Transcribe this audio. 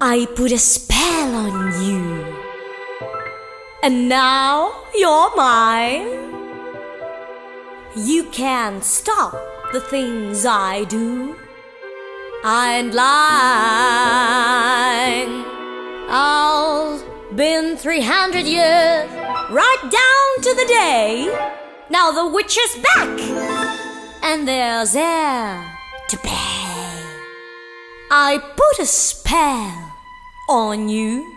I put a spell on you. And now you're mine. You can't stop the things I do. I ain't lying. I'll been 300 years, right down to the day. Now the witch is back, and there's air to pay. I put a spell on you.